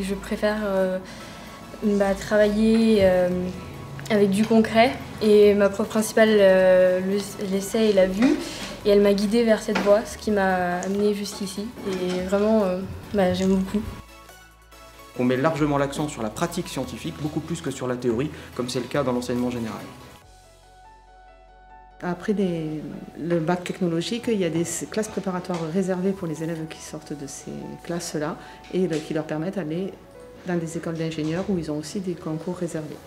Je préfère euh, bah, travailler euh, avec du concret et ma prof principale euh, l'essaie et l'a vu et elle m'a guidée vers cette voie, ce qui m'a amenée jusqu'ici et vraiment bah, j'aime beaucoup. On met largement l'accent sur la pratique scientifique, beaucoup plus que sur la théorie, comme c'est le cas dans l'enseignement général. Après le bac technologique, il y a des classes préparatoires réservées pour les élèves qui sortent de ces classes-là et qui leur permettent d'aller dans des écoles d'ingénieurs où ils ont aussi des concours réservés.